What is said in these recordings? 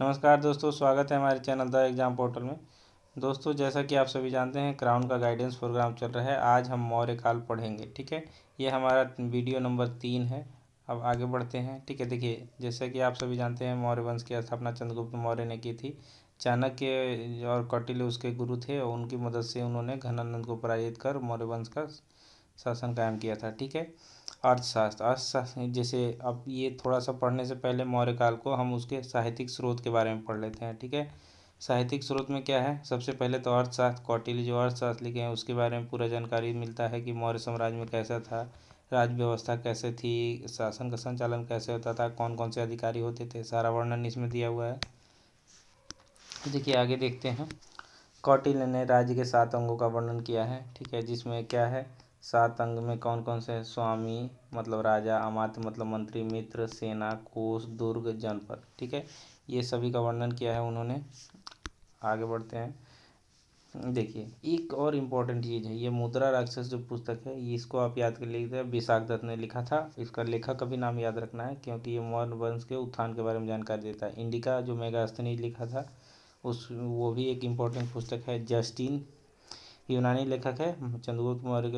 नमस्कार दोस्तों, स्वागत है हमारे चैनल द एग्ज़ाम पोर्टल में। दोस्तों, जैसा कि आप सभी जानते हैं, क्राउन का गाइडेंस प्रोग्राम चल रहा है। आज हम मौर्य काल पढ़ेंगे, ठीक है? ये हमारा वीडियो नंबर तीन है। अब आगे बढ़ते हैं, ठीक है? देखिए, जैसा कि आप सभी जानते हैं, मौर्य वंश की स्थापना चंद्रगुप्त मौर्य ने की थी। चाणक्य और कौटिल्य उसके गुरु थे और उनकी मदद से उन्होंने घनानंद को पराजित कर मौर्य वंश का शासन कायम किया था, ठीक है? अर्थशास्त्र अर्थशास्त्र जैसे अब ये थोड़ा सा पढ़ने से पहले मौर्य काल को हम उसके साहित्यिक स्रोत के बारे में पढ़ लेते हैं, ठीक है? साहित्यिक स्रोत में क्या है? सबसे पहले तो अर्थशास्त्र, कौटिल्य जो अर्थशास्त्र लिखे हैं, उसके बारे में पूरा जानकारी मिलता है कि मौर्य साम्राज्य में कैसा था राज्य व्यवस्था कैसे थी, शासन का संचालन कैसे होता था कौन कौन से अधिकारी होते थे, सारा वर्णन इसमें दिया हुआ है। देखिए, आगे देखते हैं। कौटिल्य ने राज्य के सात अंगों का वर्णन किया है, ठीक है, जिसमें क्या है? सात अंग में कौन कौन से स्वामी मतलब राजा, अमात्य मतलब मंत्री, मित्र, सेना, कोष, दुर्ग, जनपद। ठीक है? ये सभी का वर्णन किया है उन्होंने। आगे बढ़ते हैं। देखिए, एक और इम्पोर्टेंट चीज़ है, ये मुद्रा राक्षस जो पुस्तक है इसको आप याद कर लीजिए, विशाख दत्त ने लिखा था। इसका लेखक का भी नाम याद रखना है, क्योंकि ये मौर्य वंश के उत्थान के बारे में जानकारी देता है। इंडिका जो मेगास्थनी लिखा था, उस, वो भी एक इम्पोर्टेंट पुस्तक है, जस्टिन यूनानी लेखक है, चंद्रगुप्त मौर्य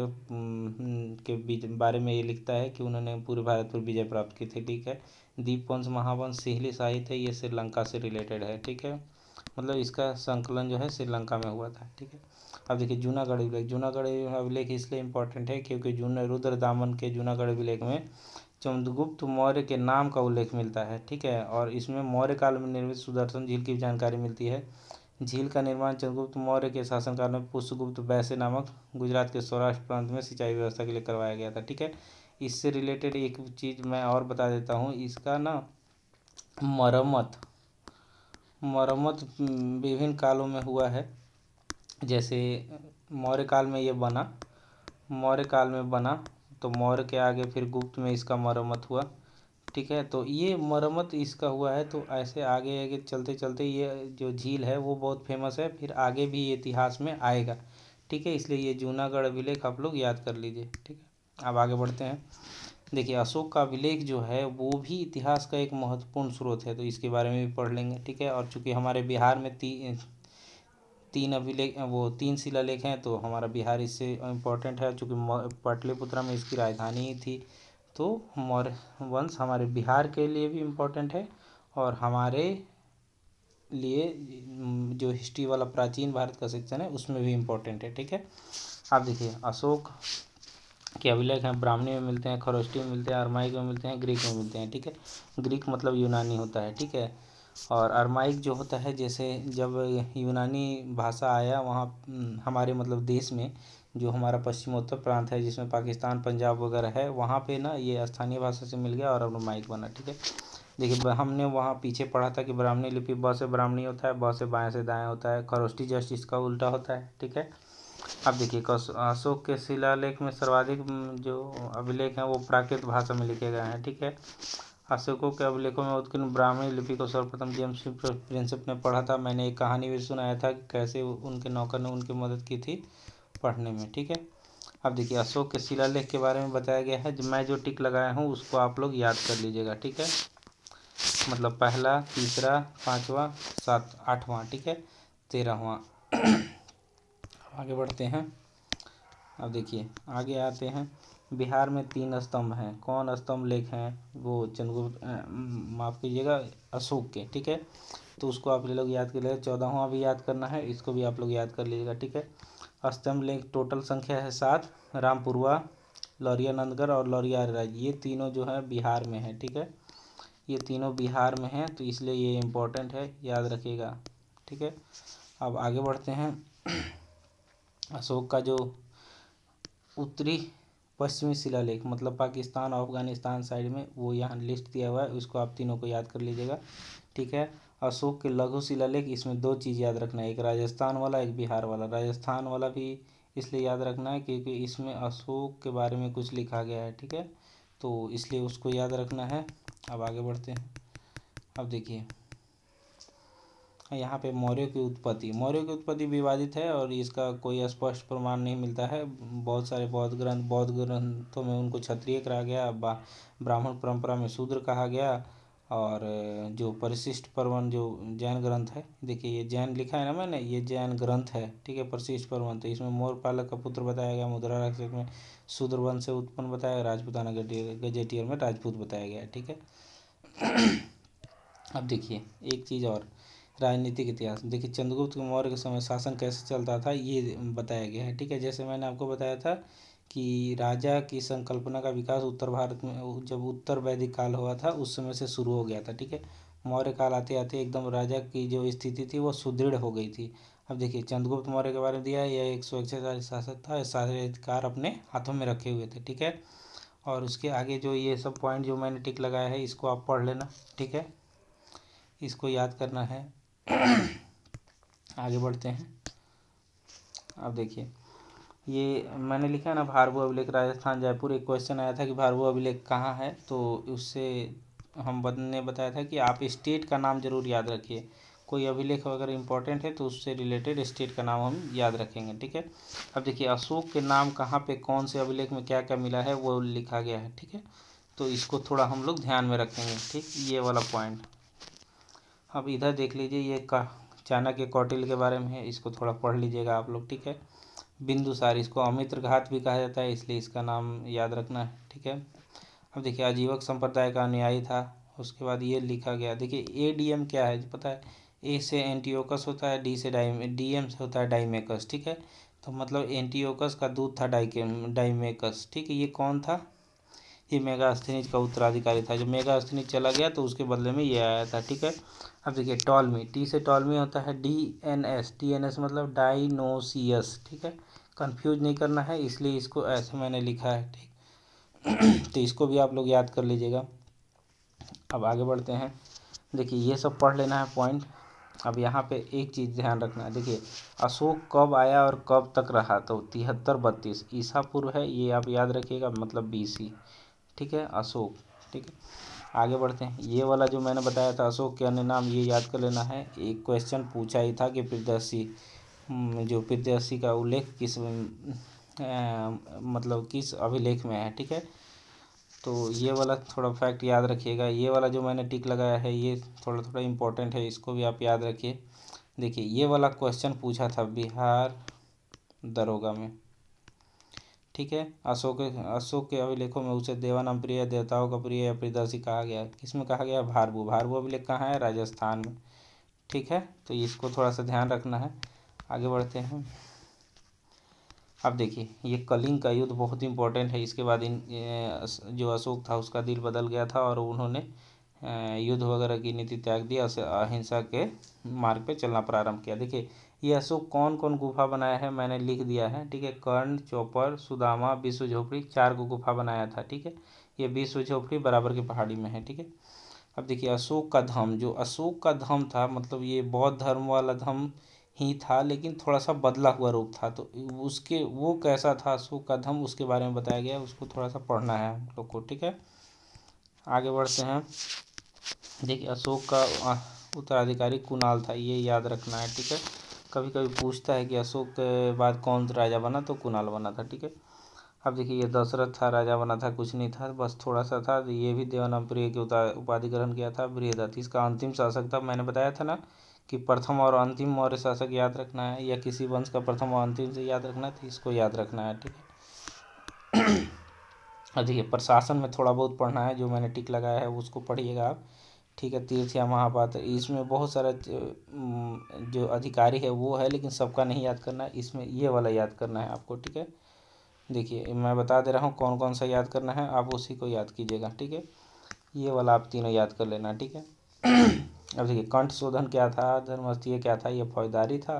के के बारे में ये लिखता है कि उन्होंने पूरे भारत पर विजय प्राप्त की थी, ठीक है? दीपवंश महावंश सिहली साहित्य है ये श्रीलंका से रिलेटेड है, ठीक है? मतलब इसका संकलन जो है श्रीलंका में हुआ था, ठीक है? अब देखिए, जूनागढ़ अभिलेख जूनागढ़ अभिलेख इसलिए इम्पोर्टेंट है क्योंकि जून, रुद्र दामन के जूनागढ़ अभिलेख में चंद्रगुप्त मौर्य के नाम का उल्लेख मिलता है, ठीक है? और इसमें मौर्य काल में निर्मित सुदर्शन झील की जानकारी मिलती है। झील का निर्माण चंद्रगुप्त मौर्य के शासनकाल में पुष्पगुप्त वैसे नामक गुजरात के सौराष्ट्र प्रांत में सिंचाई व्यवस्था के लिए करवाया गया था, ठीक है? इससे रिलेटेड एक चीज़ मैं और बता देता हूँ, इसका ना मरम्मत मरम्मत विभिन्न कालों में हुआ है। जैसे मौर्य काल में ये बना, मौर्य काल में बना तो मौर्य के आगे फिर गुप्त में इसका मरम्मत हुआ। ठीक है? तो ये मरम्मत इसका हुआ है तो ऐसे आगे आगे चलते चलते ये जो झील है वो बहुत फ़ेमस है फिर आगे भी ये इतिहास में आएगा। ठीक है? इसलिए ये जूनागढ़ अभिलेख आप लोग याद कर लीजिए ठीक है? अब आगे बढ़ते हैं। देखिए अशोक का अभिलेख जो है वो भी इतिहास का एक महत्वपूर्ण स्रोत है तो इसके बारे में भी पढ़ लेंगे ठीक है? और चूँकि हमारे बिहार में ती, तीन अभिलेख वो तीन शिलालेख हैं तो हमारा बिहार इससे इम्पोर्टेंट है चूँकि पाटलिपुत्रा में इसकी राजधानी ही थी तो मौर्य वंश हमारे बिहार के लिए भी इम्पोर्टेंट है और हमारे लिए जो हिस्ट्री वाला प्राचीन भारत का सेक्शन है, उसमें भी इम्पोर्टेंट है, ठीक है? आप देखिए, अशोक के अभिलेख हैं, ब्राह्मणी में मिलते हैं, खरोष्टी में मिलते हैं, अरमाइक में मिलते हैं, ग्रीक में मिलते हैं, ठीक है? ग्रीक मतलब यूनानी होता है, ठीक है? और अरमाइक जो होता है, जैसे जब यूनानी भाषा आया, वहाँ, हमारे मतलब देश में जो हमारा पश्चिमोत्तर प्रांत है, जिसमें पाकिस्तान, पंजाब वगैरह है, वहाँ पे ना ये स्थानीय भाषा से मिल गया और अब माइक बना, ठीक है? देखिए हमने वहाँ पीछे पढ़ा था कि ब्राह्मणी लिपि ब से ब्राह्मणी होता है, ब से बाएँ से दाएँ होता है खरोष्टी जस्ट इसका उल्टा होता है, ठीक है? अब देखिए अशोक के शिलालेख में सर्वाधिक जो अभिलेख हैं वो प्राकृत भाषा में लिखे गए हैं, ठीक है? अशोकों के अभिलेखों में उत्कीर्ण ब्राह्मणी लिपि को सर्वप्रथम जेम्स प्रिंसिप ने पढ़ा था। मैंने एक कहानी भी सुनाया था कि कैसे उनके नौकर ने उनकी मदद की थी। पढ़ने में, ठीक है? अब देखिए, अशोक के शिलालेख के बारे में बताया गया है। जो मैं जो टिक लगाया हूँ, उसको आप लोग याद कर लीजिएगा, ठीक है? मतलब पहला, तीसरा, पाँचवा, सात, आठवां, ठीक है? तेरहवां। आगे बढ़ते हैं। अब देखिए, आगे आते हैं। बिहार में तीन स्तंभ हैं। कौन स्तंभ लेख हैं? वो चंद्रगुप्त माफ़ कीजिएगा, अशोक के, ठीक है? तो उसको आप लोग याद कर लीजिए चौदहवां भी याद करना है, इसको भी आप लोग याद कर लीजिएगा, ठीक है? स्तंभ लेख टोटल संख्या है सात, रामपुरवा, लौरिया, नंदगढ़ और लौरिया राज्य ये तीनों जो है बिहार में है, ठीक है? ये तीनों बिहार में हैं तो इसलिए ये इम्पोर्टेंट है, याद रखिएगा, ठीक है? अब आगे बढ़ते हैं। अशोक का जो उत्तरी पश्चिमी शिलालेख मतलब पाकिस्तान अफ़गानिस्तान साइड में, वो यहाँ लिस्ट दिया हुआ है, उसको आप तीनों को याद कर लीजिएगा, ठीक है? अशोक के लघु शिलालेख इसमें दो चीज़ याद रखना है। एक राजस्थान वाला, एक बिहार वाला। राजस्थान वाला भी इसलिए याद रखना है क्योंकि इसमें अशोक के बारे में कुछ लिखा गया है, ठीक है? तो इसलिए उसको याद रखना है। अब आगे बढ़ते हैं। अब देखिए। यहाँ पे मौर्य की उत्पत्ति। मौर्य की उत्पत्ति विवादित है और इसका कोई स्पष्ट प्रमाण नहीं मिलता है। बहुत सारे बौद्ध ग्रंथ, बौद्ध ग्रंथों में उनको क्षत्रिय कहा गया। ब्राह्मण परंपरा में शूद्र कहा गया। और जो परिशिष्ट परवन जो जैन ग्रंथ है, देखिए ये जैन लिखा है ना मैंने, ये जैन ग्रंथ है, ठीक है, परिशिष्ट परवन तो इसमें मोर पालक का पुत्र बताया गया, मुद्रा राक्षस में शूद्र से उत्पन्न बताया गया, राजपुताना गजेटियर में राजपूत बताया गया, ठीक है? अब देखिए, एक चीज़ और, राजनीतिक इतिहास, देखिए चंद्रगुप्त मौर्य के समय शासन कैसे चलता था, ये बताया गया है, ठीक है? जैसे मैंने आपको बताया था कि राजा की संकल्पना का विकास उत्तर भारत में जब उत्तर वैदिक काल हुआ था, उस समय से शुरू हो गया था, ठीक है? मौर्य काल आते आते एकदम राजा की जो स्थिति थी, वो सुदृढ़ हो गई थी। अब देखिए, चंद्रगुप्त मौर्य के बारे में दिया यह एक सौ इकसठ शासक था सारे अधिकार अपने हाथों में रखे हुए थे, ठीक है? और उसके आगे जो ये सब पॉइंट जो मैंने टिक लगाया है, इसको आप पढ़ लेना, ठीक है? इसको याद करना है। आगे बढ़ते हैं। अब देखिए ये मैंने लिखा है ना भारभू अभिलेख, राजस्थान, जयपुर। एक क्वेश्चन आया था कि भारभू अभिलेख कहाँ है? तो उससे हम ने बताया था कि आप स्टेट का नाम ज़रूर याद रखिए। कोई अभिलेख अगर इम्पोर्टेंट है तो उससे रिलेटेड स्टेट का नाम हम याद रखेंगे, ठीक है? अब देखिए, अशोक के नाम कहाँ पे कौन से अभिलेख में क्या क्या मिला है, वो लिखा गया है, ठीक है? तो इसको थोड़ा हम लोग ध्यान में रखेंगे, ठीक? ये वाला पॉइंट अब इधर देख लीजिए, ये का, चाणक्य कौटिल्य के बारे में है, इसको थोड़ा पढ़ लीजिएगा आप लोग, ठीक है? बिंदुसार इसको अमित्र घात भी कहा जाता है, इसलिए इसका नाम याद रखना है, ठीक है? अब देखिए आजीवक संप्रदाय का अनुयायी था, उसके बाद ये लिखा गया, देखिए ए डी एम क्या है पता है? ए से एंटीओकस होता है डी से डाई डी एम से होता है डाइमेकस ठीक है? तो मतलब एंटीओकस का दूध था डाई डाइमेकस ठीक है? ये कौन था? ये मेगास्थनीज का उत्तराधिकारी था। जब मेगास्थनीज चला गया तो उसके बदले में ये आया था, ठीक है? अब देखिए, टॉलमी। टी से टॉलमी होता है D N S. T N S मतलब डाइनोसियस, ठीक है? कंफ्यूज नहीं करना है, इसलिए इसको ऐसे मैंने लिखा है, ठीक? तो इसको भी आप लोग याद कर लीजिएगा। अब आगे बढ़ते हैं। देखिए, ये सब पढ़ लेना है पॉइंट। अब यहाँ पे एक चीज़ ध्यान रखना है। देखिए, अशोक कब आया और कब तक रहा? तो तिहत्तर बत्तीस ईसा पूर्व है, ये आप याद रखिएगा मतलब बीसी। ठीक है? अशोक ठीक है? आगे बढ़ते हैं। ये वाला जो मैंने बताया था अशोक के अन्य नाम ये याद कर लेना है। एक क्वेश्चन पूछा ही था कि प्रियदर्शी हम्म, जो प्रियदर्शी का उल्लेख किस आ, मतलब किस अभिलेख में है ठीक है? तो ये वाला थोड़ा फैक्ट याद रखिएगा। ये वाला जो मैंने टिक लगाया है ये थोड़ा थोड़ा इम्पोर्टेंट है इसको भी आप याद रखिए। देखिए ये वाला क्वेश्चन पूछा था बिहार दरोगा में। ठीक है? अशोक अशोक के अभिलेखों में उसे देवानाम प्रिय देवताओं का प्रिय या प्रियदर्शी कहा गया। किसमें कहा गया? भारभू भारभू अभिलेख कहाँ है? राजस्थान में। ठीक है? तो इसको थोड़ा सा ध्यान रखना है। आगे बढ़ते हैं। अब देखिए, ये कलिंग का युद्ध बहुत इंपॉर्टेंट है। इसके बाद इन जो अशोक था, उसका दिल बदल गया था और उन्होंने युद्ध वगैरह की नीति त्याग दी। अहिंसा के मार्ग पे चलना प्रारंभ किया। देखिए ये अशोक कौन कौन गुफा बनाया है, मैंने लिख दिया है, ठीक है? कर्ण, चौपर, सुदामा विश्व झोपड़ी, चार को गुफा बनाया था, ठीक है? ये विश्व झोपड़ी बराबर की पहाड़ी में है, ठीक है? अब देखिए, अशोक का धम जो अशोक का धम था मतलब ये बौद्ध धर्म वाला धम ही था, लेकिन थोड़ा सा बदला हुआ रूप था तो उसके, वो कैसा था अशोक का धम उसके बारे में बताया गया, उसको थोड़ा सा पढ़ना है हम लोग को, ठीक है? आगे बढ़ते हैं। देखिए, अशोक का उत्तराधिकारी कुणाल था, ये याद रखना है, ठीक है? कभी कभी पूछता है कि अशोक के बाद कौन राजा बना? तो कुणाल बना था, ठीक है? अब देखिए, ये दशरथ था, राजा बना था, कुछ नहीं था, बस थोड़ा सा था ये भी देवानंप्रिय की उपाधि ग्रहण किया था बृहदत्त इसका अंतिम शासक था, मैंने बताया था ना कि प्रथम और अंतिम मौर्य शासक याद रखना है, या किसी वंश का प्रथम और अंतिम से याद रखना है तो इसको याद रखना है, ठीक है? अब देखिए, प्रशासन में थोड़ा बहुत पढ़ना है, जो मैंने टिक लगाया है, उसको पढ़िएगा आप। ठीक है तीर्थ या महापात्र इसमें बहुत सारा जो अधिकारी है वो है, लेकिन सबका नहीं याद करना। है इसमें ये वाला याद करना है आपको, ठीक है? देखिए, मैं बता दे रहा हूँ कौन कौन सा याद करना है। आप उसी को याद कीजिएगा, ठीक है? ये वाला आप तीनों याद कर लेना, ठीक है? अब देखिए, कंठ शोधन क्या था? धर्मस्थीय क्या था? ये फौजदारी था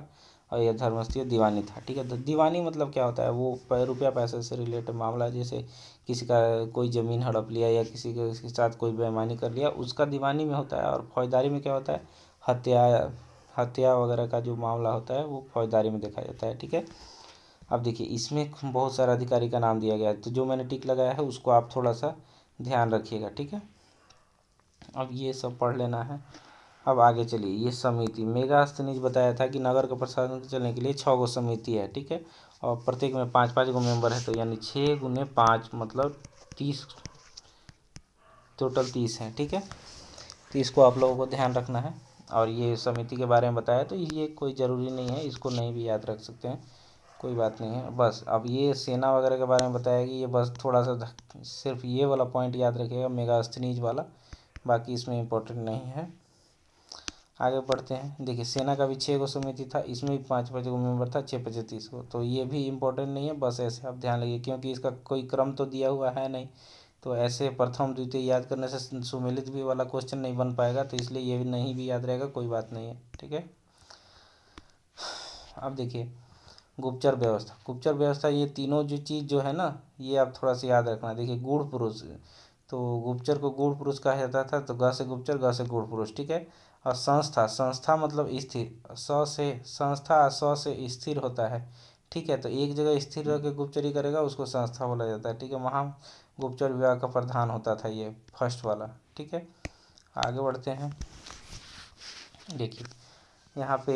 और यह धर्मस्थीय दीवानी था, ठीक है? तो दीवानी मतलब क्या होता है? वो रुपया पैसे से रिलेटेड मामला जैसे किसी का कोई ज़मीन हड़प लिया या किसी के, उसके साथ कोई बेईमानी कर लिया, उसका दीवानी में होता है और फौजदारी में क्या होता है? हत्या हत्या वगैरह का जो मामला होता है, वो फौजदारी में देखा जाता है, ठीक है? अब देखिए, इसमें बहुत सारे अधिकारी का नाम दिया गया है तो जो मैंने टिक लगाया है, उसको आप थोड़ा सा ध्यान रखिएगा, ठीक है? अब ये सब पढ़ लेना है। अब आगे चलिए, ये समिति, मेगा स्तनिज बताया था कि नगर का प्रशासन चलने के लिए छः गो समिति है, ठीक है? और प्रत्येक में पाँच पाँच गो मेंबर है तो यानी छः गुने पाँच मतलब तीस टोटल तीस हैं, ठीक है? तो इसको आप लोगों को ध्यान रखना है। और ये समिति के बारे में बताया तो ये कोई ज़रूरी नहीं है, इसको नहीं भी याद रख सकते हैं, कोई बात नहीं है। बस, अब ये सेना वगैरह के बारे में बताया कि ये बस थोड़ा सा सिर्फ़ ये वाला पॉइंट याद रखिएगा मेगास्थनीज वाला, बाकी इसमें इम्पोर्टेंट नहीं है। आगे बढ़ते हैं। देखिए, सेना का भी छः गो समिति था, इसमें भी पाँच पाँच गो मेंबर था छः पच्चीस तीस गो। तो ये भी इम्पोर्टेंट नहीं है, बस ऐसे आप ध्यान लगे क्योंकि इसका कोई क्रम तो दिया हुआ है नहीं। तो ऐसे प्रथम, द्वितीय याद करने से सुमेलित भी वाला क्वेश्चन नहीं बन पाएगा तो इसलिए ये भी नहीं भी याद रहेगा, कोई बात नहीं है, ठीक है? अब देखिए गुप्चर व्यवस्था। गुप्चर व्यवस्था, ये तीनों जो चीज़ जो है ना, ये आप थोड़ा सा याद रखना। देखिए गुड़ पुरुष। तो गुप्चर को गुड़ पुरुष कहा जाता था तो ग से गुप्चर ग से गुड़ पुरुष, ठीक है? और संस्था संस्था मतलब स्थिर, स से, संस्था स से स्थिर होता है। ठीक है तो एक जगह स्थिर रह के गुप्चरी करेगा, उसको संस्था बोला जाता है। ठीक है, वहाँ गुप्चर विभाग का प्रधान होता था ये फ़र्स्ट वाला। ठीक है, आगे बढ़ते हैं। देखिए, यहाँ पे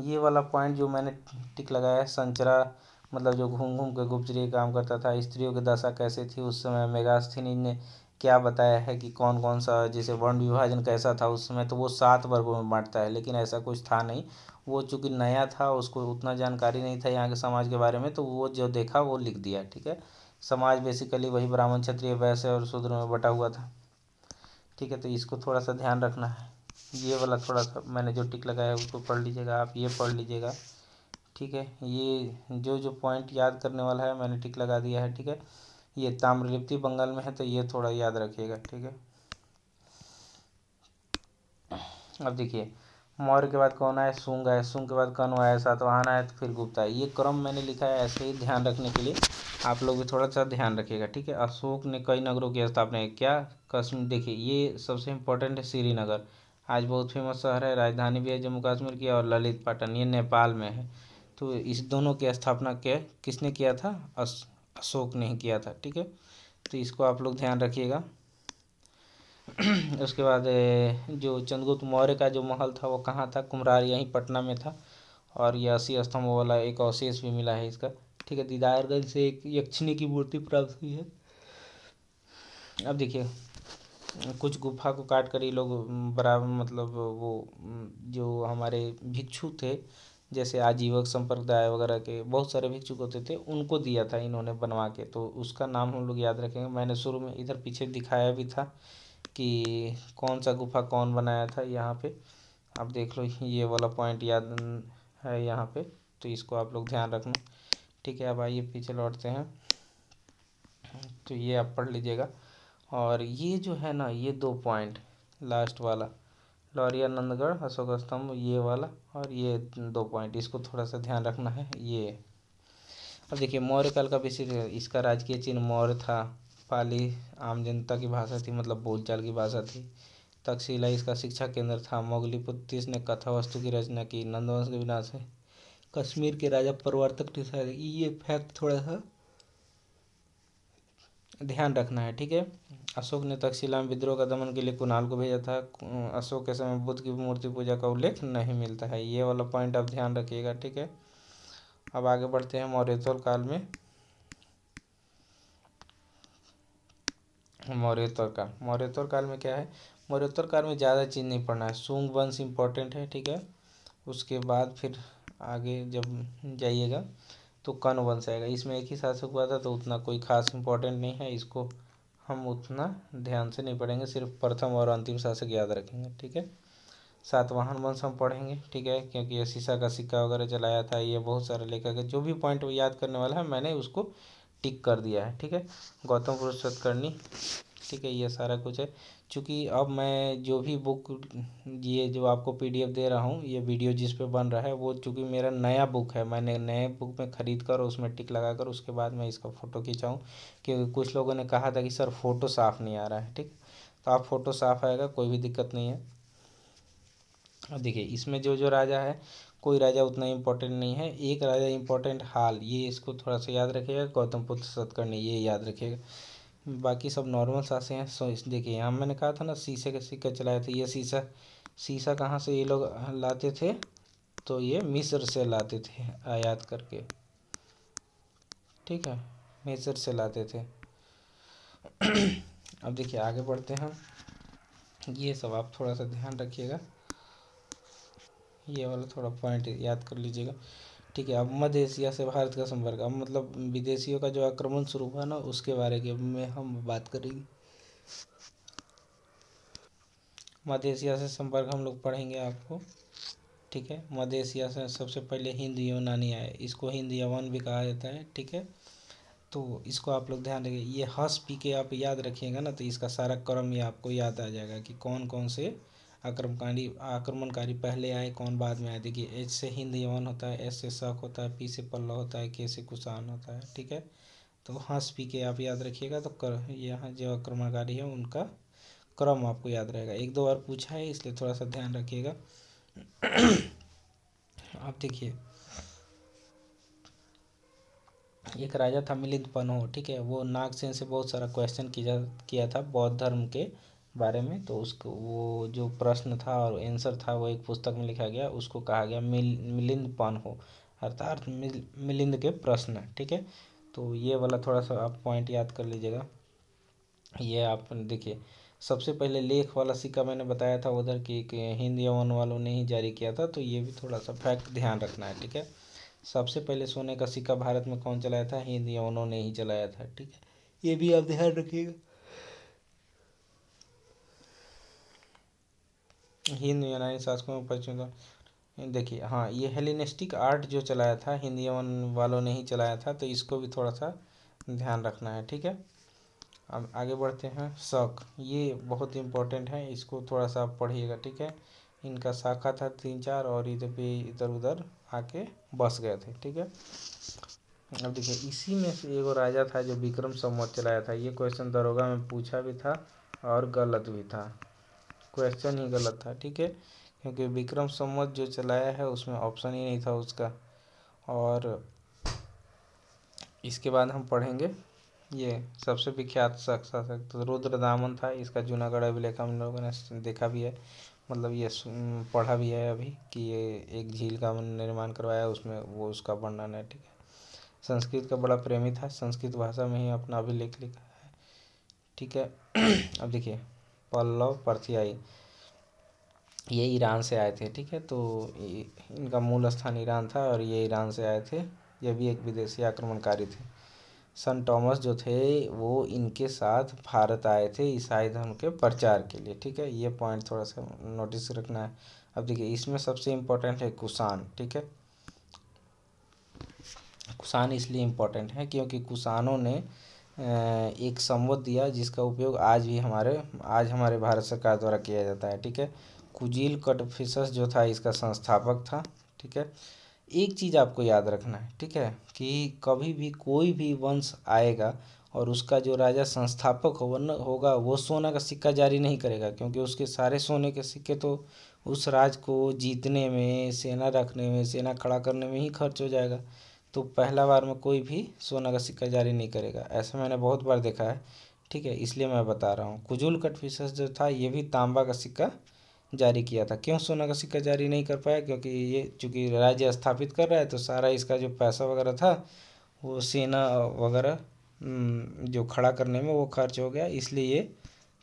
ये वाला पॉइंट जो मैंने टिक लगाया है, संचरा मतलब जो घूम घूम के गुप्तचरी काम करता था, स्त्रियों की दशा कैसे थी, उस समय मेगास्थनी ने क्या बताया है कि कौन कौन सा जैसे वर्ण विभाजन कैसा था उस समय तो वो सात वर्गों में बांटता है, लेकिन ऐसा कुछ था नहीं। वो चूँकि नया था, उसको उतना जानकारी नहीं था यहाँ के समाज के बारे में तो वो जो देखा वो लिख दिया, ठीक है? समाज बेसिकली वही ब्राह्मण, क्षत्रिय, वैश्य और शूद्र में बटा हुआ था। ठीक है तो इसको थोड़ा सा ध्यान रखना है। ये वाला थोड़ा सा मैंने जो टिक लगाया है उसको पढ़ लीजिएगा, आप ये पढ़ लीजिएगा। ठीक है, ये जो जो पॉइंट याद करने वाला है, मैंने टिक लगा दिया है, ठीक है? ये ताम्रलिप्ति बंगाल में है तो ये थोड़ा याद रखिएगा, ठीक है? अब देखिए, मौर्य के बाद कौन आया? सुंग आया। सुंग के बाद कौन आया सातवाहन आया तो फिर गुप्ता ये क्रम मैंने लिखा है, ऐसे ही ध्यान रखने के लिए आप लोग भी थोड़ा सा ध्यान रखिएगा, ठीक है? अशोक ने कई नगरों की स्थापना क्या? कश्मीर, देखिए, ये सबसे इम्पोर्टेंट है श्रीनगर। आज बहुत फ़ेमस शहर है, राजधानी भी है जम्मू कश्मीर की और ललित पाटन ये नेपाल में है। तो इस दोनों की स्थापना क्या, किसने किया था? अशोक ने ही किया था, ठीक है? तो इसको आप लोग ध्यान रखिएगा। उसके बाद जो चंद्रगुप्त मौर्य का जो महल था, वो कहाँ था? कुमरार यहीं पटना में था। और यह अस्सी स्तंभ वाला एक अवशेष भी मिला है इसका। ठीक है, दीदारगंज से एक यक्षिणी की मूर्ति प्राप्त हुई है। अब देखिए, कुछ गुफा को काट कर ये लोग बराबर मतलब वो, जो हमारे भिक्षु थे जैसे आजीवक, संप्रदाय वगैरह के बहुत सारे भिक्षुक होते थे, उनको दिया था इन्होंने बनवा के। तो उसका नाम हम लोग याद रखेंगे। मैंने शुरू में इधर पीछे दिखाया भी था कि कौन सा गुफा कौन बनाया था यहाँ पे। आप देख लो, ये वाला पॉइंट याद है यहाँ पे तो इसको आप लोग ध्यान रखना। ठीक है, अब आइए पीछे लौटते हैं। तो ये आप पढ़ लीजिएगा। और ये जो है ना, ये दो पॉइंट लास्ट वाला। लौरिया नंदगढ़ अशोक स्तंभ, ये वाला, और ये दो पॉइंट इसको थोड़ा सा ध्यान रखना है, ये। अब देखिए, मौर्य काल का विशेष इसका राजकीय चिन्ह मौर्य था, पाली, आम जनता की भाषा थी मतलब बोलचाल की भाषा थी। तक्षशिला इसका शिक्षा केंद्र था, मोगलीपुत्र ने कथा वस्तु की रचना की, नंदवंश के विनाश है। कश्मीर के राजा परिवर्तक ये फैक्ट थोड़ा सा ध्यान रखना है, ठीक है? अशोक ने तक्षशिला में विद्रोह का दमन के लिए कुणाल को भेजा था। अशोक के समय बुद्ध की मूर्ति पूजा का उल्लेख नहीं मिलता है। ये वाला पॉइंट आप ध्यान रखिएगा, ठीक है? अब आगे बढ़ते हैं मौर्योत्तर काल में। मौर्योत्तर काल मौर्योत्तर काल में क्या है? मौर्योत्तर काल में ज़्यादा चीज़ नहीं पढ़ना है। सूंग वंश इम्पोर्टेंट है, ठीक है? उसके बाद फिर आगे जब जाइएगा तो कन वंश आएगा इसमें एक ही शासक हुआ था तो उतना कोई खास इम्पोर्टेंट नहीं है। इसको हम उतना ध्यान से नहीं पढ़ेंगे, सिर्फ़ प्रथम और अंतिम शासक याद रखेंगे, ठीक है? सातवाहन वंश हम पढ़ेंगे, ठीक है? क्योंकि ये शीशा का सिक्का वगैरह चलाया था, ये बहुत सारे लेखक है, जो भी पॉइंट याद करने वाला है, मैंने उसको टिक कर दिया है, ठीक है? गौतम पुरुष सतकर्णी, ठीक है? ये सारा कुछ है। चूँकि अब मैं जो भी बुक ये जो आपको पीडीएफ दे रहा हूँ, ये वीडियो जिस पे बन रहा है, वो चूँकि मेरा नया बुक है, मैंने नए बुक में ख़रीद कर उसमें टिक लगा कर उसके बाद मैं इसका फ़ोटो खींचाऊँ क्योंकि कुछ लोगों ने कहा था कि, सर फ़ोटो साफ़ नहीं आ रहा है। ठीक? तो आप फ़ोटो साफ़ आएगा, कोई भी दिक्कत नहीं है। देखिए, इसमें जो जो राजा है, कोई राजा उतना इम्पोर्टेंट नहीं है। एक राजा इम्पोर्टेंट हाल, ये इसको थोड़ा सा याद रखिएगा, गौतम पुत्र सतकर्णी, ये याद रखिएगा। बाकी सब नॉर्मल सासे हैं। सो इस, देखिए, यहाँ मैंने कहा था ना, शीशे के सिक्के चलाए थे, ये शीशा शीशा कहाँ से ये लोग लाते थे? तो ये मिस्र से लाते थे, आयात करके। ठीक है, मिस्र से लाते थे। अब देखिए, आगे बढ़ते हैं ये सब आप थोड़ा सा ध्यान रखिएगा। ये वाला थोड़ा पॉइंट याद कर लीजिएगा। ठीक है, अब मध्य एशिया से भारत का संपर्क, अब मतलब विदेशियों का जो आक्रमण शुरू हुआ ना, उसके बारे के में हम बात करेंगे। मध्य एशिया से संपर्क हम लोग पढ़ेंगे आपको, ठीक है? मध्य एशिया से सबसे पहले हिंद यूनानी आए, इसको हिंद यवन भी कहा जाता है, ठीक है? तो इसको आप लोग ध्यान रखिए, ये हस पी के आप याद रखिएगा ना तो इसका सारा क्रम ये आपको याद आ जाएगा कि कौन कौन से आक्रमणकारी आक्रमणकारी पहले आए, कौन बाद में आए? देखिए एच से हिंद यवन होता है एस से शक होता है, पी से पल्लव होता है, के से कुशान होता है, ठीक है? तो हंस पी के आप याद रखिएगा तो कर, यहाँ जो आक्रमणकारी है, उनका क्रम आपको याद रहेगा। एक दो बार पूछा है, इसलिए थोड़ा सा ध्यान रखिएगा। आप देखिए, एक राजा था, मिलिंद पन्हो, ठीक है? वो नागसेन से बहुत सारा क्वेश्चन किया किया था, बौद्ध धर्म के बारे में तो उसको वो जो प्रश्न था और आंसर था वो एक पुस्तक में लिखा गया उसको कहा गया मिल मिलिंद पन्हो अर्थात मिल, मिलिंद के प्रश्न ठीक है? तो ये वाला थोड़ा सा आप पॉइंट याद कर लीजिएगा। ये आप देखिए सबसे पहले लेख वाला सिक्का मैंने बताया था उधर की हिंद यवन वालों ने ही जारी किया था तो ये भी थोड़ा सा फैक्ट ध्यान रखना है ठीक है? सबसे पहले सोने का सिक्का भारत में कौन चलाया था? हिंद यवनों ने ही चलाया था ठीक है? ये भी आप ध्यान रखिएगा। हिंद यूनानी शासकों में पश्चिम देखिए हाँ ये हेलिनिस्टिक आर्ट जो चलाया था, हिंदी वालों ने ही चलाया था तो इसको भी थोड़ा सा ध्यान रखना है, ठीक है? अब आगे बढ़ते हैं। शक, ये बहुत इम्पोर्टेंट है, इसको थोड़ा सा आप पढ़िएगा, ठीक है? इनका शाखा था तीन चार और इधर पे, इधर उधर आके बस गए थे, ठीक है? अब देखिए, इसी में से एगो राजा था जो विक्रम संवत चलाया था। ये क्वेश्चन दरोगा में पूछा भी था और गलत भी था। क्वेश्चन ही गलत था, ठीक है? क्योंकि विक्रम संवत जो चलाया है, उसमें ऑप्शन ही नहीं था उसका। और इसके बाद हम पढ़ेंगे, ये सबसे विख्यात शख्स तो रुद्र दामन था, इसका जूनागढ़ अभिलेख हम लोगों ने देखा भी है। मतलब ये पढ़ा भी है अभी कि ये एक झील का निर्माण करवाया, उसमें वो उसका वर्णन है, ठीक है? संस्कृत का बड़ा प्रेमी था, संस्कृत भाषा में ही अपना अभिलेख लिखा है, ठीक है? अब देखिए पल्लव परथियाई ये ईरान से आए थे, ठीक है? तो इनका मूल स्थान ईरान था और ये ईरान से आए थे। ये भी एक विदेशी आक्रमणकारी थे। सन टॉमस जो थे, वो इनके साथ भारत आए थे ईसाई धर्म के प्रचार के लिए, ठीक है? ये पॉइंट थोड़ा सा नोटिस रखना है। अब देखिए, इसमें सबसे इम्पोर्टेंट है कुसान, ठीक है? कुसान इसलिए इम्पोर्टेंट है क्योंकि कुसानों ने एक संवत दिया जिसका उपयोग आज भी हमारे, आज हमारे भारत सरकार द्वारा किया जाता है, ठीक है? कुजील कटफिसस जो था, इसका संस्थापक था, ठीक है? एक चीज़ आपको याद रखना है, ठीक है? कि कभी भी कोई भी वंश आएगा और उसका जो राजा संस्थापक हो होगा, वो सोना का सिक्का जारी नहीं करेगा, क्योंकि उसके सारे सोने के सिक्के तो उस राज को जीतने में, सेना रखने में, सेना खड़ा करने में ही खर्च हो जाएगा। तो पहला बार में कोई भी सोना का सिक्का जारी नहीं करेगा। ऐसा मैंने बहुत बार देखा है, ठीक है? इसलिए मैं बता रहा हूँ। कुजुल कटफिसस जो था, ये भी तांबा का सिक्का जारी किया था। क्यों सोना का सिक्का जारी नहीं कर पाया? क्योंकि ये चूँकि राज्य स्थापित कर रहा है तो सारा इसका जो पैसा वगैरह था, वो सेना वगैरह जो खड़ा करने में वो खर्च हो गया, इसलिए ये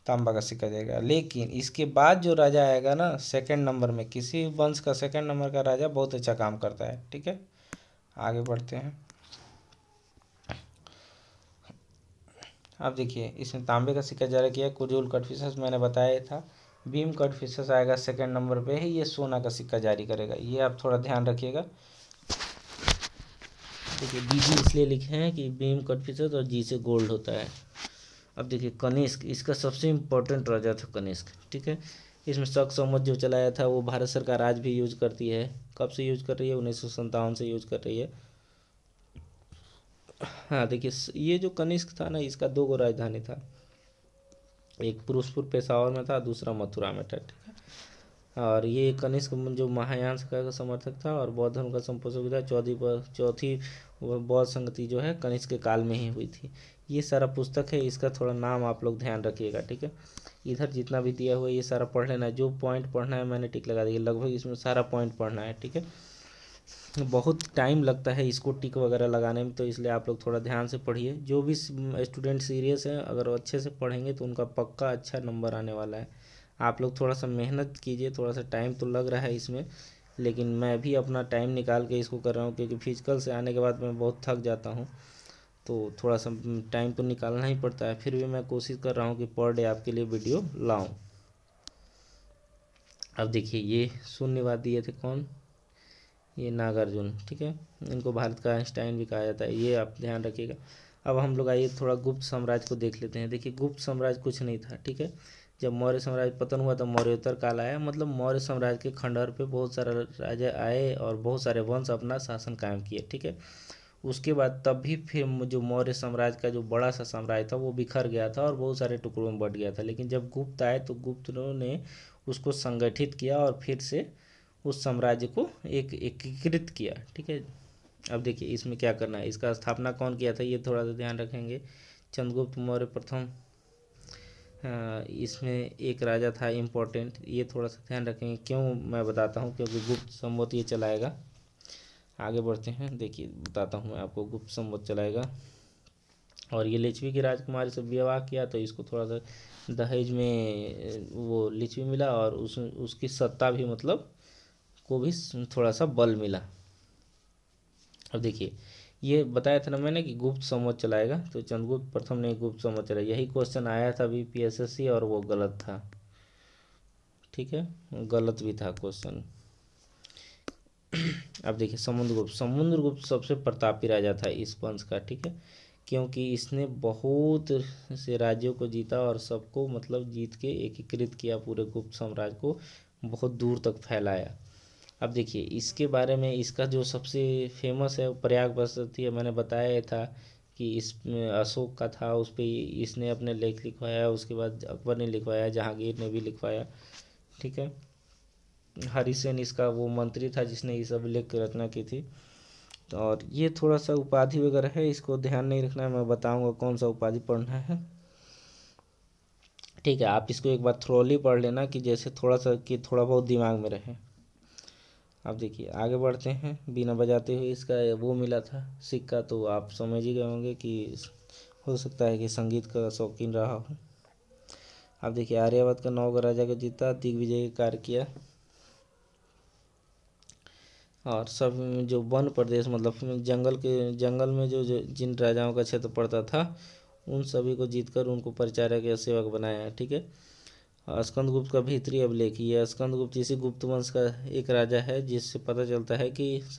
तांबा का सिक्का जाएगा लेकिन इसके बाद जो राजा आएगा ना सेकंड नंबर में, किसी वंश का सेकंड नंबर का राजा बहुत अच्छा काम करता है, ठीक है? आगे बढ़ते हैं। अब देखिए, इसमें तांबे का सिक्का जारी किया, कुजूल कटफिसस मैंने बताया था, भीम कट फिशस आएगा सेकेंड नंबर पे ही, ये सोना का सिक्का जारी करेगा। ये आप थोड़ा ध्यान रखिएगा। देखिए बी जी इसलिए लिखे हैं कि भीम कट फिशस और जी से गोल्ड होता है। अब देखिए, कनिष्क, इसका सबसे इम्पोर्टेंट राजा था कनिष्क, ठीक है? इसमें शक समझ जो चलाया था, वो भारत सरकार आज भी यूज़ करती है। कब से यूज़ कर रही है? उन्नीस सौ सत्तावन से यूज़ कर रही है। हाँ देखिए ये जो कनिष्क था ना, इसका दो गो राजधानी था। एक पुरुषपुर पेशावर में था, दूसरा मथुरा में था, ठीक है। और ये कनिष्क जो महायान का समर्थक था और बौद्ध धर्म का संपोषक था, चौथी चौथी बौद्ध संगति जो है, कनिष्क के काल में ही हुई थी। ये सारा पुस्तक है, इसका थोड़ा नाम आप लोग ध्यान रखिएगा, ठीक है। इधर जितना भी दिया हुआ है, ये सारा पढ़ लेना है। जो पॉइंट पढ़ना है, मैंने टिक लगा दिया लगभग इसमें सारा पॉइंट पढ़ना है, ठीक है? बहुत टाइम लगता है इसको टिक वगैरह लगाने में तो इसलिए आप लोग थोड़ा ध्यान से पढ़िए। जो भी स्टूडेंट सीरियस हैं, अगर अच्छे से पढ़ेंगे तो उनका पक्का अच्छा नंबर आने वाला है। आप लोग थोड़ा सा मेहनत कीजिए, थोड़ा सा टाइम तो लग रहा है इसमें, लेकिन मैं भी अपना टाइम निकाल के इसको कर रहा हूँ, क्योंकि फ़िज़िकल से आने के बाद मैं बहुत थक जाता हूँ। तो थोड़ा सा टाइम तो निकालना ही पड़ता है। फिर भी मैं कोशिश कर रहा हूँ कि पर डे आपके लिए वीडियो लाऊं। अब देखिए, ये शून्यवाद दिए थे कौन? ये नागार्जुन, ठीक है? इनको भारत का आइंस्टाइन भी कहा जाता है। ये आप ध्यान रखिएगा। अब हम लोग आइए, थोड़ा गुप्त साम्राज्य को देख लेते हैं। देखिए, गुप्त साम्राज्य कुछ नहीं था, ठीक है? जब मौर्य साम्राज्य पतन हुआ तो मौर्योत्तर काल आया। मतलब मौर्य साम्राज्य के खंडहर पे बहुत सारे राजा आए और बहुत सारे वंश अपना शासन कायम किए, ठीक है? उसके बाद तब भी फिर जो मौर्य साम्राज्य का जो बड़ा सा साम्राज्य था, वो बिखर गया था और बहुत सारे टुकड़ों में बट गया था। लेकिन जब गुप्त आए तो गुप्त ने उसको संगठित किया और फिर से उस साम्राज्य को एक एकीकृत किया। ठीक है? अब देखिए, इसमें क्या करना है? इसका स्थापना कौन किया था, ये थोड़ा सा ध्यान रखेंगे। चंद्रगुप्त मौर्य प्रथम। इसमें एक राजा था इम्पोर्टेंट ये थोड़ा सा ध्यान रखेंगे। क्यों मैं बताता हूँ? क्योंकि गुप्त संवत ये चलाएगा। आगे बढ़ते हैं। देखिए, बताता हूँ मैं आपको, गुप्त संवत चलाएगा। और ये लिच्छवी की राजकुमारी से विवाह किया तो इसको थोड़ा सा दहेज में वो लिच्छवी मिला और उस, उसकी सत्ता भी मतलब को भी थोड़ा सा बल मिला। अब देखिए, ये बताया था ना मैंने कि गुप्त संवत चलाएगा तो चंद्रगुप्त प्रथम ने गुप्त संवत चलाया। यही क्वेश्चन आया था अभी पीएसएससी और वो गलत था। ठीक है? गलत भी था क्वेश्चन अब देखिए समुद्रगुप्त समुद्रगुप्त सबसे प्रतापी राजा था इस वंश का, ठीक है? क्योंकि इसने बहुत से राज्यों को जीता और सबको मतलब जीत के एकीकृत किया, पूरे गुप्त साम्राज्य को बहुत दूर तक फैलाया। अब देखिए, इसके बारे में इसका जो सबसे फ़ेमस है, प्रयाग बसती है, मैंने बताया था कि इस अशोक का था, उस पर इसने अपने लेख लिखवाया, उसके बाद अकबर ने लिखवाया, जहांगीर ने भी लिखवाया, ठीक है? हरिसेन इसका वो मंत्री था जिसने ये सब लेख रचना की थी। और ये थोड़ा सा उपाधि वगैरह है, इसको ध्यान नहीं रखना है, मैं बताऊँगा कौन सा उपाधि पढ़ना है। ठीक है, आप इसको एक बार थ्रोली पढ़ लेना कि जैसे थोड़ा सा कि थोड़ा बहुत दिमाग में रहे। आप देखिए, आगे बढ़ते हैं। बिना बजाते हुए इसका वो मिला था, सिक्का तो आप समझ ही गए होंगे कि हो सकता है कि संगीत का शौकीन रहा हो। आप देखिए आर्यावत का नौ राजा को जीता, दिग्विजय का कार्य किया। और सब जो वन प्रदेश मतलब जंगल के, जंगल में जो जो, जिन राजाओं का क्षेत्र पड़ता था, उन सभी को जीतकर उनको परिचारक या सेवक बनाया ठीक है? स्कंदगुप्त का भीतरी अभिलेख ये स्कंदगुप्त इसी गुप्त वंश का एक राजा है, जिससे पता चलता है कि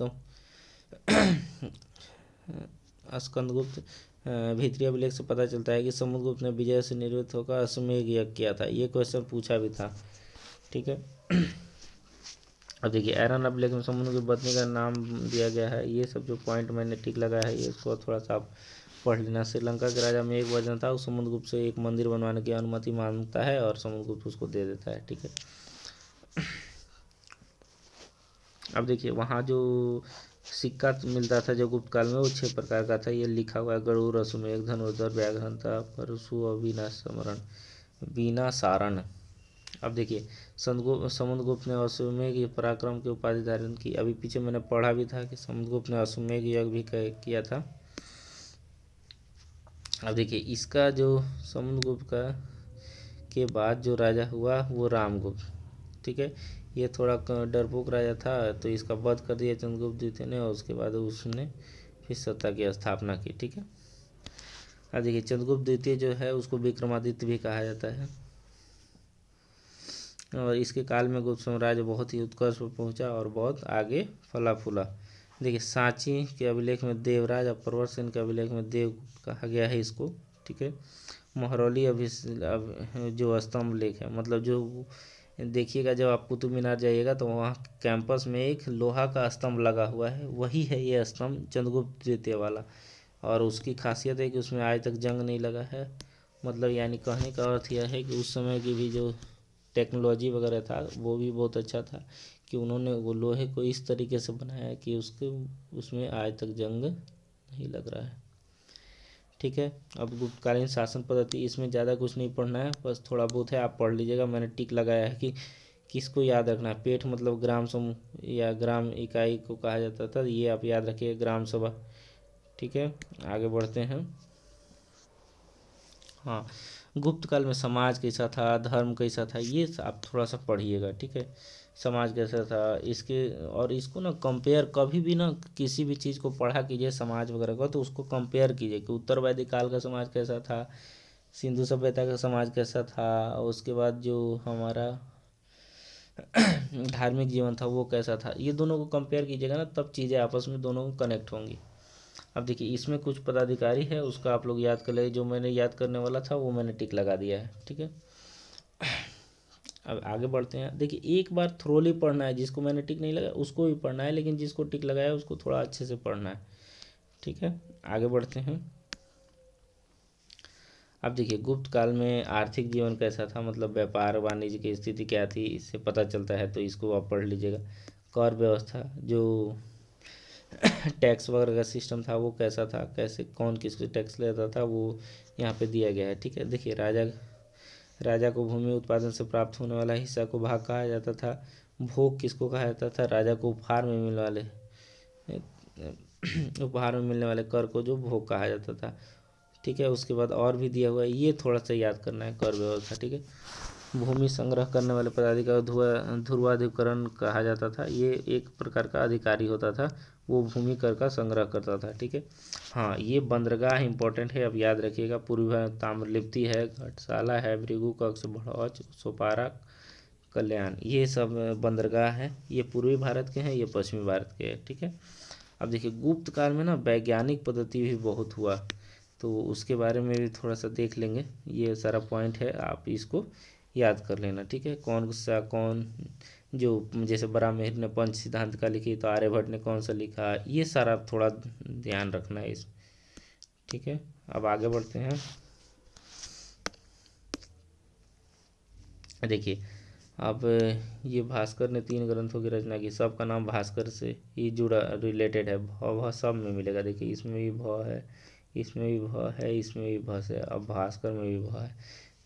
स्कंदगुप्त भीतरी अभिलेख से पता चलता है कि समुद्रगुप्त ने विजय से निर्वृत्त होकर अश्वमेघ यज्ञ किया था। ये क्वेश्चन पूछा भी था, ठीक है? अब देखिए एरन अभिलेख में समुद्र की पत्नी का नाम दिया गया है। ये सब जो पॉइंट मैंने टिक लगाया है, ये इसको थोड़ा सा आप पढ़ लेना। श्रीलंका के राजा में एक वज़न था समुद्रगुप्त से एक मंदिर बनवाने की अनुमति माँगता है और समुद्रगुप्त उसको दे देता है, ठीक है? अब देखिए, वहाँ जो सिक्का मिलता था जो गुप्त काल में, वो छह प्रकार का था। ये लिखा हुआ है, गरुड़ अश्वमेघ धनुर्धर व्याघ्रता परशु अविना समरण। बीना सारण। अब देखिए समुद्रगुप्त ने अश्वमेघ की पराक्रम की उपाधि धारण की। अभी पीछे मैंने पढ़ा भी था कि समुद्रगुप्त ने अश्वमेघ यज्ञ भी किया था। अब देखिए, इसका जो समुद्रगुप्त का, के बाद जो राजा हुआ, वो रामगुप्त। ठीक है? ये थोड़ा डरपोक राजा था तो इसका वध कर दिया चंद्रगुप्त द्वितीय ने और उसके बाद उसने फिर सत्ता की स्थापना की। ठीक है? अब देखिए, चंद्रगुप्त द्वितीय जो है, उसको विक्रमादित्य भी कहा जाता है। और इसके काल में गुप्त साम्राज्य बहुत ही उत्कर्ष पर पहुँचा और बहुत आगे फला फूला। देखिए, सांची के अभिलेख में देवराज और परवर सेन के अभिलेख में देव कहा गया है इसको, ठीक है? महरौली अभी जो स्तंभ लेख है मतलब जो देखिएगा, जब आप कुतुब मीनार जाइएगा तो वहाँ कैंपस में एक लोहा का स्तंभ लगा हुआ है। वही है ये स्तंभ चंद्रगुप्त द्वितीय वाला और उसकी खासियत है कि उसमें आज तक जंग नहीं लगा है। मतलब यानी कहने का अर्थ यह है कि उस समय की भी जो टेक्नोलॉजी वगैरह था, वो भी बहुत अच्छा था कि उन्होंने वो लोहे को इस तरीके से बनाया कि उसके, उसमें आज तक जंग नहीं लग रहा है। ठीक है, अब गुप्तकालीन शासन पद्धति, इसमें ज़्यादा कुछ नहीं पढ़ना है, बस थोड़ा बहुत है, आप पढ़ लीजिएगा, मैंने टिक लगाया है कि किसको याद रखना है। पेट मतलब ग्राम समूह या ग्राम इकाई को कहा जाता था, ये आप याद रखिए, ग्राम सभा। ठीक है, आगे बढ़ते हैं। हाँ गुप्त काल में समाज कैसा था, धर्म कैसा था, ये आप थोड़ा सा पढ़िएगा, ठीक है? समाज कैसा था, इसके, और इसको ना कंपेयर कभी भी ना किसी भी चीज़ को पढ़ा कीजिए, समाज वगैरह का तो उसको कंपेयर कीजिए कि उत्तर वैदिक काल का समाज कैसा था, सिंधु सभ्यता का समाज कैसा था उसके बाद जो हमारा धार्मिक जीवन था, वो कैसा था, ये दोनों को कंपेयर कीजिएगा ना, तब चीज़ें आपस में दोनों कनेक्ट होंगी। अब देखिए, इसमें कुछ पदाधिकारी है, उसका आप लोग याद कर ले, जो मैंने याद करने वाला था, वो मैंने टिक लगा दिया है, ठीक है? अब आगे बढ़ते हैं। देखिए, एक बार थ्रोली पढ़ना है, जिसको मैंने टिक नहीं लगाया, उसको भी पढ़ना है, लेकिन जिसको टिक लगाया, उसको थोड़ा अच्छे से पढ़ना है, ठीक है? आगे बढ़ते हैं। अब देखिए, गुप्त काल में आर्थिक जीवन कैसा था? मतलब व्यापार, वाणिज्य की स्थिति क्या थी? इससे पता चलता है तो इसको आप पढ़ लीजिएगा। कर व्यवस्था, जो टैक्स वगैरह का सिस्टम था, वो कैसा था, कैसे, कौन किस टैक्स लेता था, वो यहाँ पे दिया गया है, ठीक है? देखिए, राजा राजा को भूमि उत्पादन से प्राप्त होने वाला हिस्सा को भाग कहा जाता था। भोग किसको कहा जाता था? राजा को उपहार में मिलने वाले, उपहार में मिलने वाले कर को जो भोग कहा जाता था, ठीक है? उसके बाद और भी दिया हुआ है, ये थोड़ा सा याद करना है, कर व्यवस्था, ठीक है? भूमि संग्रह करने वाले पदाधिकारी ध्रुवा ध्रुवाधिकरण कहा जाता था। ये एक प्रकार का अधिकारी होता था। वो भूमि कर का संग्रह करता था, ठीक है? हाँ ये बंदरगाह इंपॉर्टेंट है। अब याद रखिएगा, पूर्वी भारत ताम्रलिप्ति है, घटशाला है, भृगु कक्ष, भड़ौच, सोपारा, कल्याण, ये सब बंदरगाह है। ये पूर्वी भारत के हैं, ये पश्चिमी भारत के हैं, ठीक है? अब देखिए, गुप्त काल में ना वैज्ञानिक पद्धति भी बहुत हुआ। तो उसके बारे में भी थोड़ा सा देख लेंगे। ये सारा पॉइंट है, आप इसको याद कर लेना, ठीक है? कौन सा कौन जो जैसे बड़ा मेहर ने पंच सिद्धांत का लिखी तो आर्यभट्ट ने कौन सा लिखा, ये सारा थोड़ा ध्यान रखना है इस, ठीक है? अब आगे बढ़ते हैं। देखिए, अब ये भास्कर ने तीन ग्रंथों की रचना की, सबका नाम भास्कर से ही जुड़ा रिलेटेड है, भ भ सब में मिलेगा। देखिए, इसमें भी भ है, इसमें भी भ है, इसमें भी भ है अब भास्कर में भी भ है।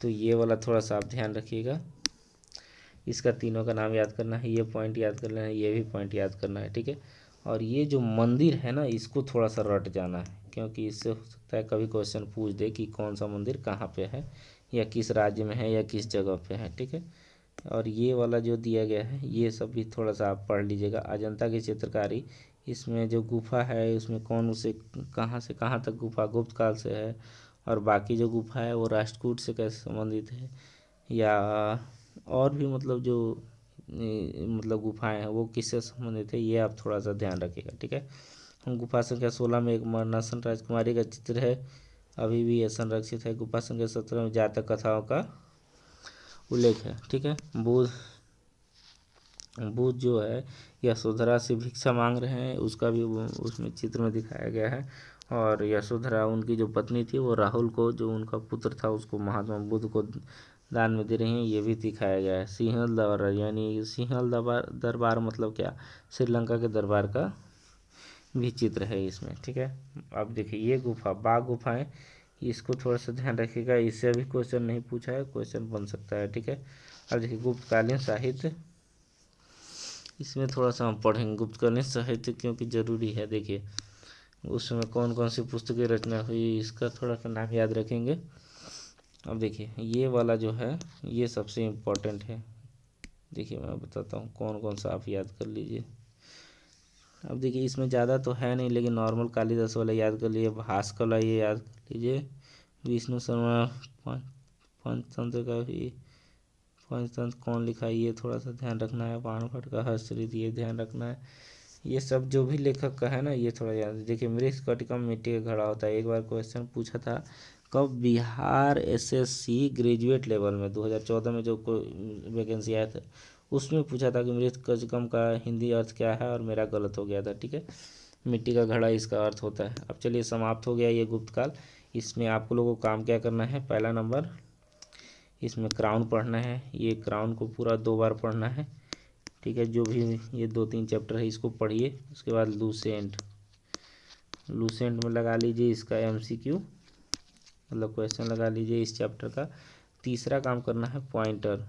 तो ये वाला थोड़ा सा आप ध्यान रखिएगा। इसका तीनों का नाम याद करना है, ये पॉइंट याद करना है, ये भी पॉइंट याद करना है, ठीक है? और ये जो मंदिर है ना, इसको थोड़ा सा रट जाना है, क्योंकि इससे हो सकता है कभी क्वेश्चन पूछ दे कि कौन सा मंदिर कहाँ पे है, या किस राज्य में है, या किस जगह पे है, ठीक है? और ये वाला जो दिया गया है, ये सब भी थोड़ा सा आप पढ़ लीजिएगा। अजंता की चित्रकारी, इसमें जो गुफा है, उसमें कौन उसे, कहाँ से, कहाँ तक गुफा गुप्त काल से है और बाकी जो गुफा है वो राष्ट्रकूट से कैसे संबंधित है? या और भी मतलब जो मतलब गुफाएँ हैं, वो किससे संबंधित है, ये आप थोड़ा सा ध्यान रखिएगा, ठीक है? हम गुफा संख्या सोलह में एक मरनासन राजकुमारी का चित्र है। अभी भी यह संरक्षित है। गुफा संख्या सत्रह में जातक कथाओं का उल्लेख है, ठीक है? बुध बुध जो है, यशोधरा से भिक्षा मांग रहे हैं, उसका भी उसमें चित्र में दिखाया गया है। और यशोधरा, उनकी जो पत्नी थी, वो राहुल को, जो उनका पुत्र था, उसको महात्मा बुद्ध को दान में दे रही हैं, ये भी दिखाया गया है। सिंहल दरबार, यानी सिंहल दरबार दरबार मतलब क्या? श्रीलंका के दरबार का भी चित्र है इसमें, ठीक है? अब देखिए, ये गुफा बाघ गुफाएँ इसको थोड़ा सा ध्यान रखिएगा, इससे अभी क्वेश्चन नहीं पूछा है क्वेश्चन बन सकता है, ठीक है? अब देखिए, गुप्तकालीन साहित्य। इसमें थोड़ा सा हम पढ़ेंगे गुप्तकालीन साहित्य, क्योंकि ज़रूरी है, देखिए। उस समय कौन कौन सी पुस्तकें रचना हुई, इसका थोड़ा सा नाम याद रखेंगे। अब देखिए, ये वाला जो है, ये सबसे इम्पोर्टेंट है। देखिए, मैं बताता हूँ कौन कौन सा आप याद कर लीजिए। अब देखिए, इसमें ज़्यादा तो है नहीं, लेकिन नॉर्मल कालिदास वाला याद कर लीजिए भास्कर वाला ये याद कर लीजिए। विष्णु शर्मा पंचतंत्र का भी, पंचतंत्र कौन लिखा है, ये थोड़ा सा ध्यान रखना है बाणभट्ट का हस्तरित ये ध्यान रखना है। ये सब जो भी लेखक का है ना, ये थोड़ा याद देखिए मृत कटिकम मिट्टी का घड़ा होता है। एक बार क्वेश्चन पूछा था, कब बिहार एसएससी ग्रेजुएट लेवल में 2014 में जो वैकेंसी आया था, उसमें पूछा था कि मृत कचकम का हिंदी अर्थ क्या है और मेरा गलत हो गया था, ठीक है? मिट्टी का घड़ा इसका अर्थ होता है। अब चलिए, समाप्त हो गया ये गुप्त काल। इसमें आपको लोगों को काम क्या करना है? पहला नंबर, इसमें क्राउन पढ़ना है। ये क्राउन को पूरा दो बार पढ़ना है। ठीक है, जो भी ये दो तीन चैप्टर है, इसको पढ़िए, उसके बाद लूसेंट लूसेंट में लगा लीजिए इसका एमसीक्यू मतलब क्वेश्चन लगा लीजिए इस चैप्टर का। तीसरा काम करना है पॉइंटर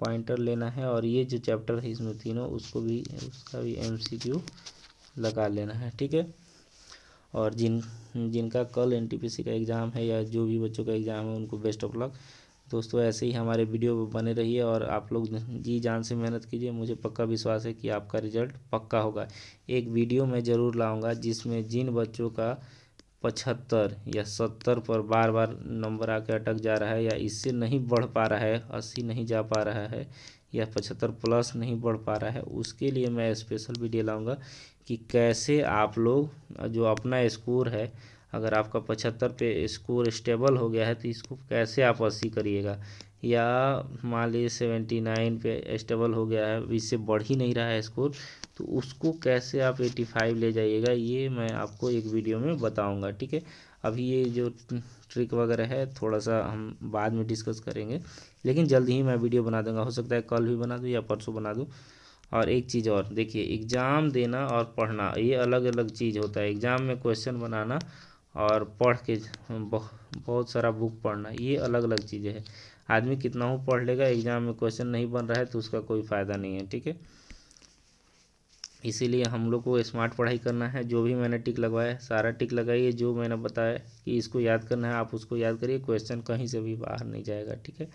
पॉइंटर लेना है और ये जो चैप्टर है, इसमें तीनों, उसको भी, उसका भी एमसीक्यू लगा लेना है, ठीक है? और जिन, जिनका कल एनटीपीसी का एग्ज़ाम है या जो भी बच्चों का एग्ज़ाम है, उनको बेस्ट ऑफ़ लक दोस्तों, ऐसे ही हमारे वीडियो बने रहिए और आप लोग जी जान से मेहनत कीजिए। मुझे पक्का विश्वास है कि आपका रिज़ल्ट पक्का होगा। एक वीडियो मैं ज़रूर लाऊँगा जिसमें जिन बच्चों का पचहत्तर या सत्तर पर बार बार नंबर आके अटक जा रहा है या इससे नहीं बढ़ पा रहा है, अस्सी नहीं जा पा रहा है या पचहत्तर प्लस नहीं बढ़ पा रहा है, उसके लिए मैं स्पेशल वीडियो लाऊँगा कि कैसे आप लोग जो अपना स्कोर है अगर आपका पचहत्तर पे स्कोर स्टेबल हो गया है तो इसको कैसे आप अस्सी करिएगा? या मान लीजिए सेवेंटी नाइन पे स्टेबल हो गया है, इससे बढ़ ही नहीं रहा है स्कोर तो उसको कैसे आप एटी फाइव ले जाइएगा, ये मैं आपको एक वीडियो में बताऊँगा, ठीक है? अभी ये जो ट्रिक वगैरह है थोड़ा सा हम बाद में डिस्कस करेंगे, लेकिन जल्द ही मैं वीडियो बना दूँगा, हो सकता है कल भी बना दूँ या परसों बना दूँ। और एक चीज़ और, देखिए, एग्ज़ाम देना और पढ़ना, ये अलग अलग चीज़ होता है, एग्ज़ाम में क्वेश्चन बनाना और पढ़ के बहुत सारा बुक पढ़ना, ये अलग अलग चीज़ें हैं। आदमी कितना हो पढ़ लेगा एग्ज़ाम में क्वेश्चन नहीं बन रहा है तो उसका कोई फ़ायदा नहीं है, ठीक है? इसीलिए हम लोग को स्मार्ट पढ़ाई करना है, जो भी मैंने टिक लगवाया है, सारा टिक लगाइए, जो मैंने बताया कि इसको याद करना है, आप उसको याद करिए क्वेश्चन कहीं से भी बाहर नहीं जाएगा, ठीक है?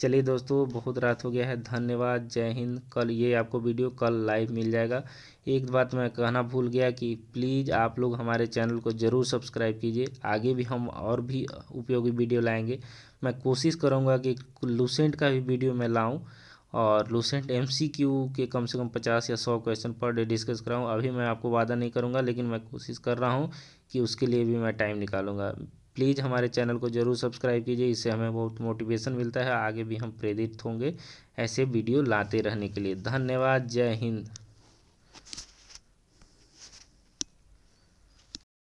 चलिए दोस्तों, बहुत रात हो गया है। धन्यवाद। जय हिंद। कल ये आपको वीडियो कल लाइव मिल जाएगा। एक बात मैं कहना भूल गया कि प्लीज़ आप लोग हमारे चैनल को ज़रूर सब्सक्राइब कीजिए। आगे भी हम और भी उपयोगी वीडियो लाएँगे। मैं कोशिश करूँगा कि लूसेंट का भी वीडियो मैं लाऊँ और लूसेंट एम के कम से कम पचास या सौ क्वेश्चन पर डे डिस्कस कराऊँ। अभी मैं आपको वादा नहीं करूँगा, लेकिन मैं कोशिश कर रहा हूँ कि उसके लिए भी मैं टाइम निकालूँगा। प्लीज़ हमारे चैनल को ज़रूर सब्सक्राइब कीजिए, इससे हमें बहुत मोटिवेशन मिलता है, आगे भी हम प्रेरित होंगे ऐसे वीडियो लाते रहने के लिए। धन्यवाद, जय हिंद।